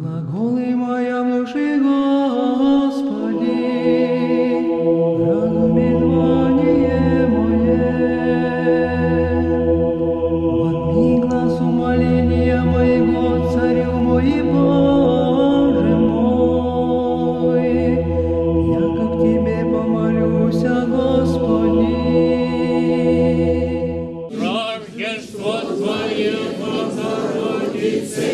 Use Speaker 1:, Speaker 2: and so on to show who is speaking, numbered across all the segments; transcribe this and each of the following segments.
Speaker 1: Глаголы моя мужи, Господи, разуми звание мое. Возьми глаз умоления моего, царю мой Боже мой. Я как тебе помолюсь, Господи.
Speaker 2: Рождество Твое, Богородице,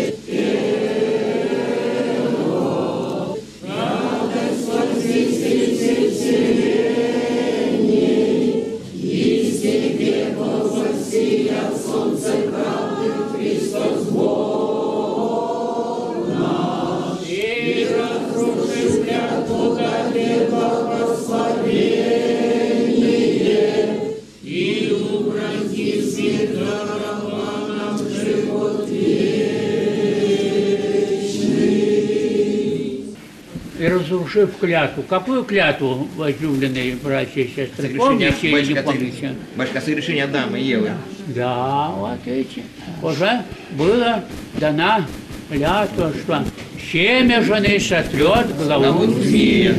Speaker 2: и разрушив клятву. Какую клятву, возлюбленные братья и сестры? Помните или не помните?
Speaker 3: батюшка, совершение Адама и Евы.
Speaker 2: Да, вот эти. Уже было дана клятва, что семя жены сотрет главу змея.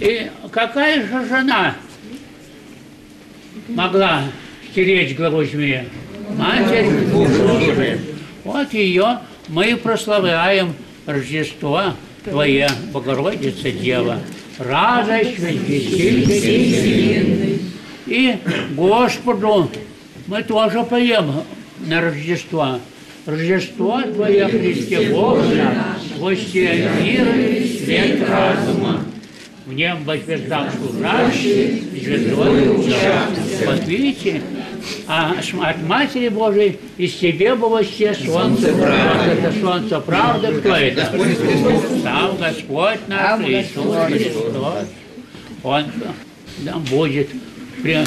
Speaker 2: И какая же жена могла стереть главу змея? Матерь Божия. Вот ее мы прославляем Рождество Твоя, Богородица Дева. Радость, веселье И Господу мы тоже поем на Рождество. Рождество Твое, Христе Бог наш, гости мира и свет разума. В нем возверждал служащий, звездой участок. Вот а от Матери Божией из тебе было все солнце правды. Это солнце правды, кто это? Сам Господь наш Иисус Христос. Он будет,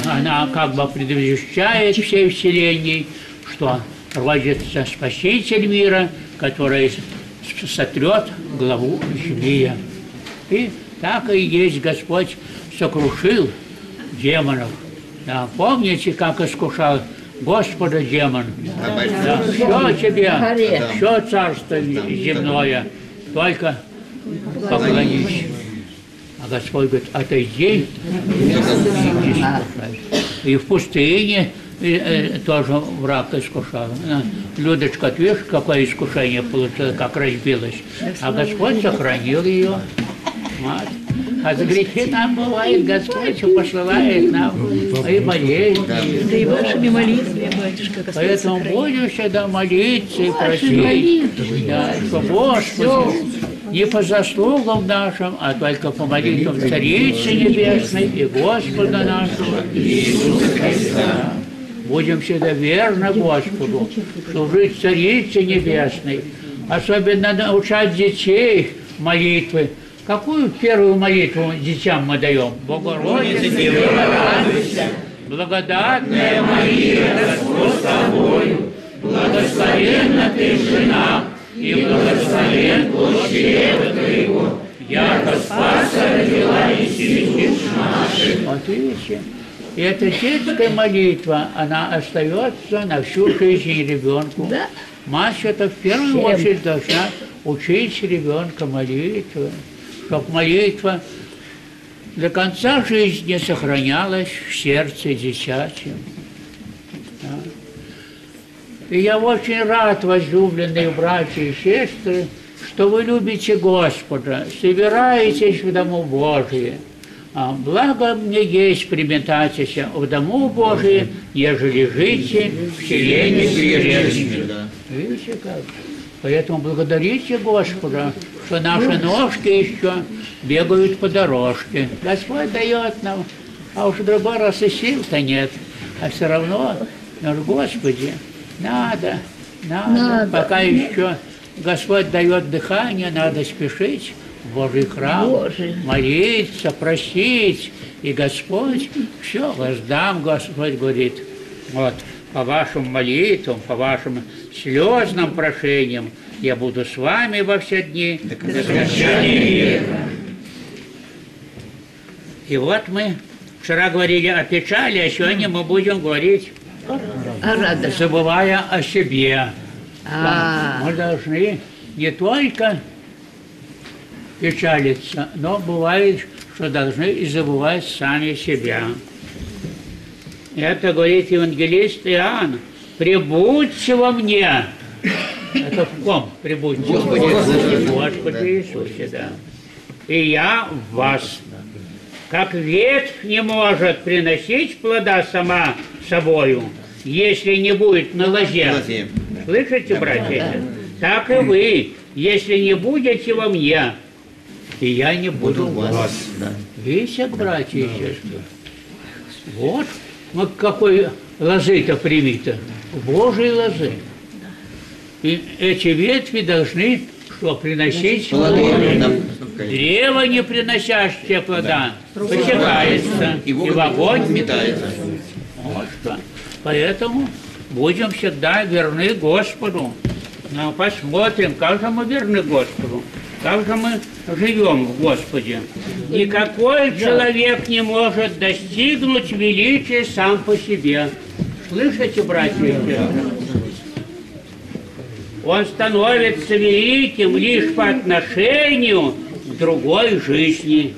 Speaker 2: она как бы предвещает всей вселенной, что родится Спаситель мира, который сотрет главу змея. И так и есть Господь сокрушил демонов. Да, помните, как искушал Господа демон?
Speaker 3: Да,
Speaker 2: все тебе, все царство земное, только поклонись. А Господь говорит, отойди, и искушай. И в пустыне э, э, тоже враг искушал. Э, Людочка, ты видишь, какое искушение получилось, как разбилась. А Господь сохранил ее. Вот. А за грехи нам бывает, Господь посылает нам и болезни.
Speaker 4: Да и вашими молитвами, батюшка, Господь
Speaker 2: Поэтому будем всегда молиться и просить,
Speaker 4: молитвы.
Speaker 2: да, что не по заслугам нашим, а только по молитвам Царицы Небесной и Господа нашего Иисуса Христа. Будем всегда верны Господу, служить Царице Небесной, особенно научать детей молитвы. Какую первую молитву детям мы даем? Богородица, Дева, радуйся, благодатная Мария, Господь с тобою, благословенна ты в женах, и благословен плод чрева твоего, яко Спаса родила и сидишь наших. Вот видите, и эта детская молитва, она остается на всю жизнь ребенку.
Speaker 4: Да.
Speaker 2: Мать это в первую
Speaker 4: Всем.
Speaker 2: очередь должна учить ребенка молитвы, чтобы молитва до конца жизни сохранялась в сердце дитячем. Да. И я очень рад, возлюбленные братья и сестры, что вы любите Господа, собираетесь в Дому Божие. А благо мне есть приметайтесь в Дому Божие, ежели жите в селении. Видите как? Поэтому благодарите Господа, что наши ножки еще бегают по дорожке. Господь дает нам, а уж другой раз и сил-то нет. А все равно, ну, Господи, надо, надо,
Speaker 4: Надо.
Speaker 2: пока еще Господь дает дыхание, надо спешить в Божий храм,
Speaker 4: Божий.
Speaker 2: молиться, просить. И Господь все воздам, Господь говорит. Вот, по вашим молитвам, по вашим слезным прошениям я буду с вами во все дни до скончания века. И вот мы вчера говорили о печали, а сегодня мы будем говорить,
Speaker 4: А радость.
Speaker 2: забывая о себе.
Speaker 4: А,
Speaker 2: Мы должны не только печалиться, но бывает, что должны и забывать сами себя. Это говорит евангелист Иоанн. «Прибудьте во мне». Это в ком прибудьте?
Speaker 3: Господи.
Speaker 2: Господи Иисусе, да. И я в вас. Как ветвь не может приносить плода сама собою, если не будет на лозе. Слышите, братья? Так и вы, если не будете во мне, и я не буду в вас.
Speaker 3: Да.
Speaker 2: Видите, братья и сестры? Вот, вот какой лозы-то привито. Божьей лозы. И эти ветви должны что, приносить
Speaker 3: Плоды. Да.
Speaker 2: Древо, не приносящее плода, посекается, и в огонь
Speaker 3: метается.
Speaker 2: вот что. Поэтому будем всегда верны Господу. Ну, посмотрим, как же мы верны Господу, как же мы живем в Господе. Никакой человек не может достигнуть величия сам по себе. Слышите, братья и сестры? Он становится великим лишь по отношению к другой жизни.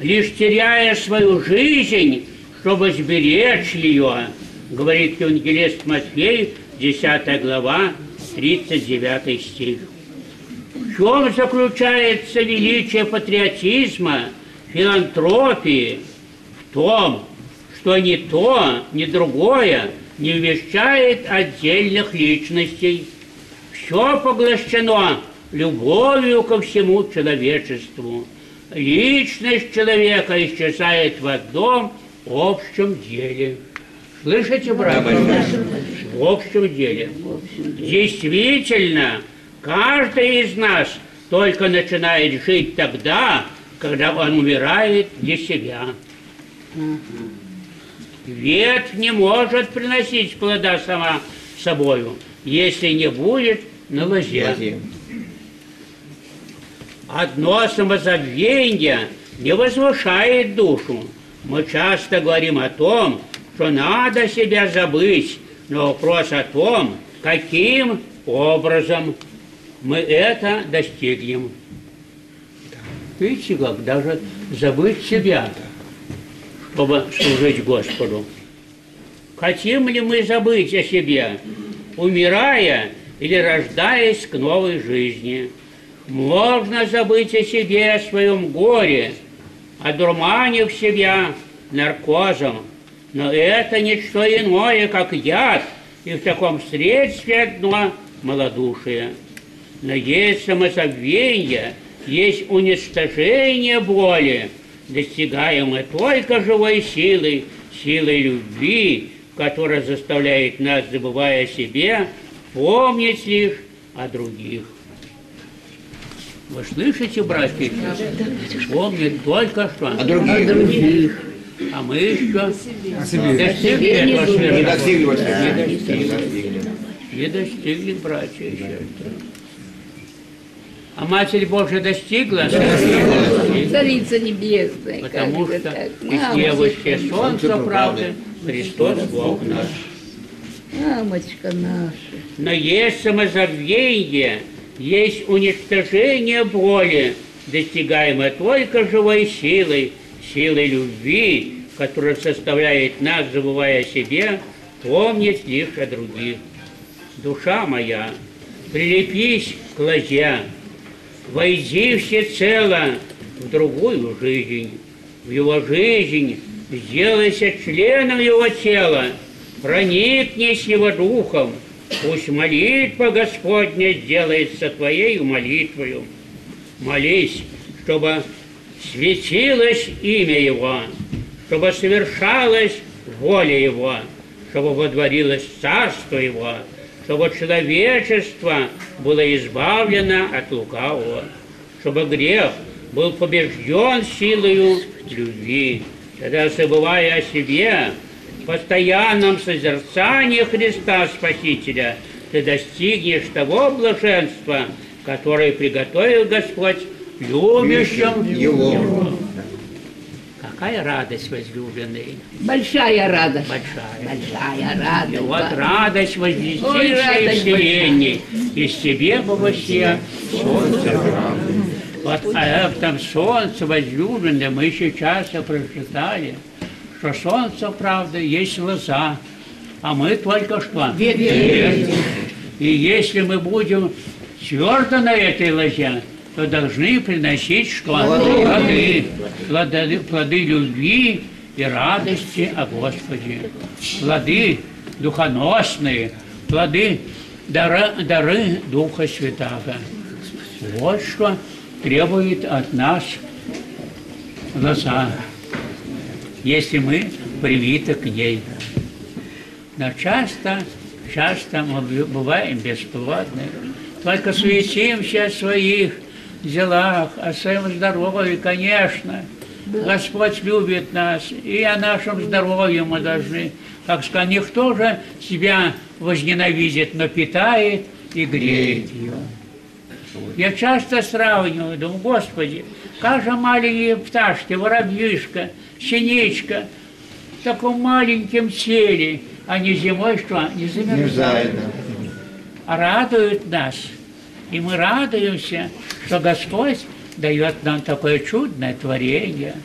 Speaker 2: Лишь теряя свою жизнь, чтобы сберечь ее, говорит евангелист Матфей, 10 глава, 39 стих. В чем заключается величие патриотизма, филантропии? В том, что ни то, ни другое не вмещает отдельных личностей. Все поглощено любовью ко всему человечеству. Личность человека исчезает в одном общем деле. Слышите, брат? В общем деле. Действительно, каждый из нас только начинает жить тогда, когда он умирает для себя. Ветвь не может приносить плода сама собою, если не будет на лозе.
Speaker 3: Лозе.
Speaker 2: Одно самозабвение не возвышает душу. Мы часто говорим о том, что надо себя забыть, но вопрос о том, каким образом мы это достигнем. Видите, как даже забыть себя, чтобы служить Господу. Хотим ли мы забыть о себе, умирая или рождаясь к новой жизни? Можно забыть о себе, о своем горе, одурманив себя наркозом, но это не что иное, как яд, и в таком средстве одно малодушие. Но есть самозабвение, есть уничтожение боли, достигаемое только живой силой, силой любви, которая заставляет нас, забывая о себе, помнить лишь о других. Вы слышите, братья? Помнить только что.
Speaker 3: А других?
Speaker 2: А мы еще достигли этого
Speaker 3: Не достигли
Speaker 2: Не достигли.
Speaker 3: Не достигли.
Speaker 2: Не достигли, братья сестры. А Матерь Божия достигла? Достигла.
Speaker 4: Царица небесная.
Speaker 2: Потому что
Speaker 4: так?
Speaker 2: истлевающее солнце
Speaker 3: Солнце
Speaker 2: правды. Христос Бог наш.
Speaker 4: Мамочка наша.
Speaker 2: Но есть самозабвение, есть уничтожение боли, достигаемое только живой силой, силой любви, которая заставляет нас, забывая о себе, помнить лишь о других. Душа моя, прилепись к лозе, войди всецело в другую жизнь, в его жизнь, сделайся членом его тела, проникнись его духом, пусть молитва Господня сделается твоей молитвою. Молись, чтобы светилось имя Его, чтобы совершалась воля Его, чтобы водворилось царство Его, чтобы человечество было избавлено от лукавого, чтобы грех был побежден силою любви. Тогда, забывая о себе, в постоянном созерцании Христа Спасителя, ты достигнешь того блаженства, которое приготовил Господь любящим
Speaker 3: Его.
Speaker 2: Какая радость, возлюбленные,
Speaker 4: Большая радость.
Speaker 2: большая.
Speaker 4: Большая
Speaker 2: И
Speaker 4: радость.
Speaker 2: вот радость
Speaker 4: радость
Speaker 2: вселенной, из тебе вообще солнце. Вот о этом солнце возлюбленное мы еще часто прочитали, что солнце правды есть лоза, а мы только что ветви. И если мы будем твердо на этой лозе, то должны приносить что? Плоды. Плоды, плоды любви и радости о Господе. Плоды духоносные, плоды дары, дары Духа Святаго. Вот что требует от нас лоза, если мы привиты к ней. Но часто, часто мы бываем бесплодны, только суетимся своих делах, о своем здоровье, конечно. Господь любит нас, и о нашем здоровье мы должны, как сказать, никто же себя возненавидит, но питает и греет ее. Я часто сравниваю, думаю, Господи, как же маленькие пташки, воробьишка, синичка, в таком маленьком теле, они зимой что? Не замерзают. А радуют нас. И мы радуемся, что Господь дает нам такое чудное творение.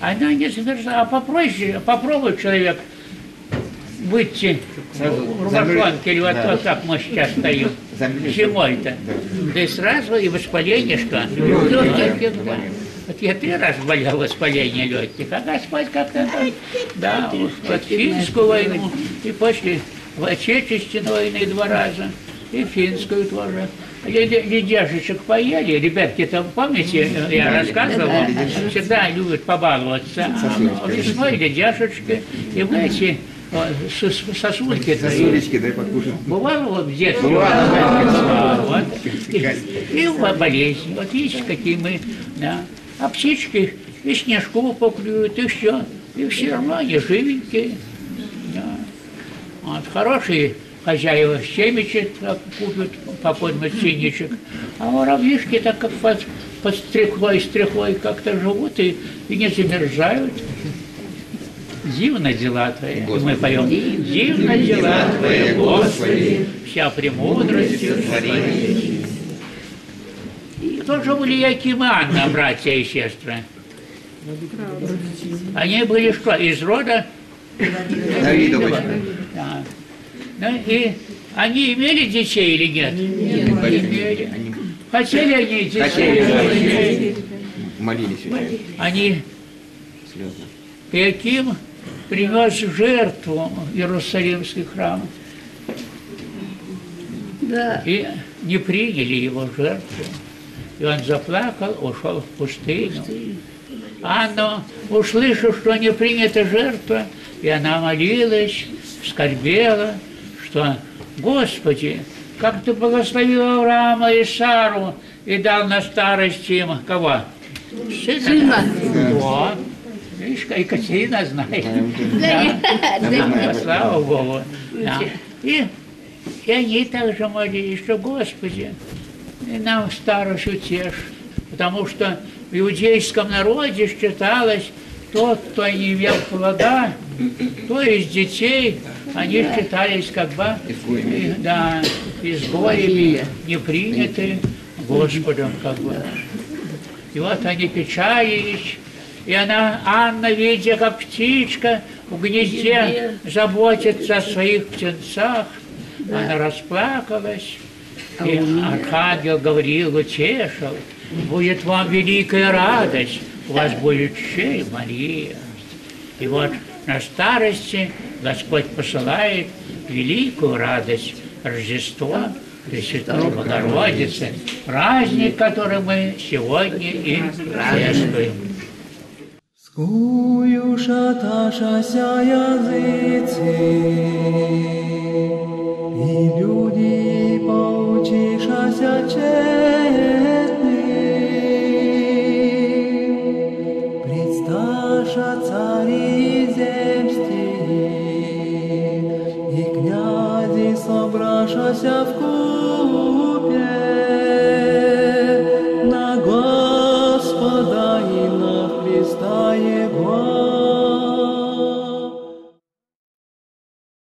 Speaker 2: Она не замерзает. А попроще, попробуй человек выйти в рубашонке или вот,
Speaker 5: Да.
Speaker 2: вот так мы сейчас стоим. Зимой-то. Да и сразу и воспаленишко. Легких, да. Вот я три раза болел воспаление легких, а Господь как-то да, вот финскую войну, и после в Отечественной войны два раза, и финскую тоже. Ледяшечек поели, ребятки там, помните, я рассказывал, всегда любят побаловаться. А весной ледяшечки, и вы эти о, сос- сосульки-то, и-
Speaker 5: Сосулечки, дай покушать.
Speaker 2: Бывало вот в детстве?
Speaker 5: Бывало.
Speaker 2: Вот. И, и в болезни. Вот видите, какие мы, да. А птички и снежку поклюют, и все. И все равно они живенькие. Да. Вот, хорошие хозяева семечек купят по подмасиничек, а воробьишки так как под, под стрехой, стрехой как-то живут и, и не замерзают. Дивно дела Твои. И Мы поем. Дивно дела Твои, Господи, вся премудростью Твоей. Кто же были Яким и Анна, братья и сестры? Они были что, из рода
Speaker 5: Давидович.
Speaker 2: да. Ну и они имели детей или нет? Нет. Хотели они детей?
Speaker 5: Хотели. Молились очень.
Speaker 2: Они,
Speaker 5: Слезно.
Speaker 2: Иаким принес жертву Иерусалимский храм.
Speaker 4: Да.
Speaker 2: И не приняли его жертву. И он заплакал, ушел в пустыню. Анна, услышав, что не принята жертва, и она молилась, скорбела, что, Господи, как Ты благословил Авраама и Сару и дал на старость им кого? Сына.
Speaker 4: Сына.
Speaker 2: Вот. Видишь, Екатерина знает.
Speaker 4: Да,
Speaker 2: Да,
Speaker 4: да.
Speaker 2: Слава Богу. Да. И, и они также молились, что Господи, и нам старость утешь, потому что в иудейском народе считалось, тот, кто не имел плода, то из детей, они считались как бы
Speaker 5: Изгоями.
Speaker 2: да, изгоями, не приняты Господом как бы. И вот они печалились, и она, Анна, видя, как птичка в гнезде заботится о своих птенцах, она расплакалась, и архангел говорил, утешил, будет вам великая радость, у вас будет чей Мария. И вот на старости Господь посылает великую радость Рождества Пресвятой Богородицы, праздник, который мы сегодня и чествуем.
Speaker 1: Скуюша ташася язиці, 峡谷。